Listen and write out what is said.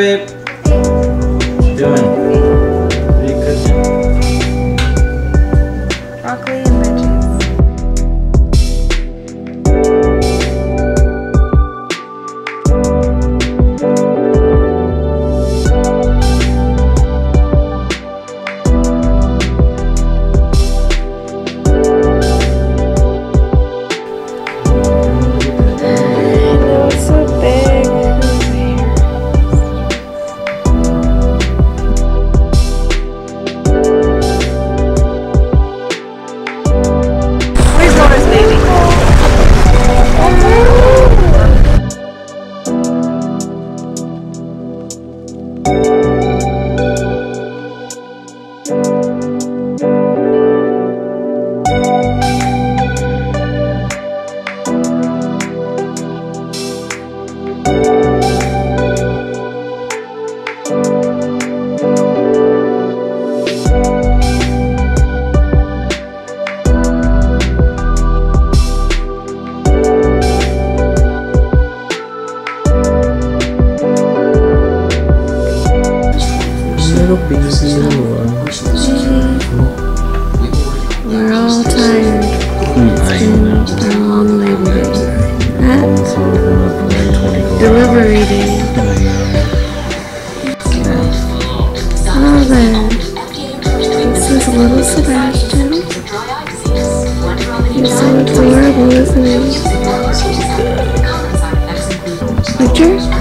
What Baby Laura. We're 24 delivery day. Oh, then. This is little Sebastian. He's so adorable, isn't he? Picture?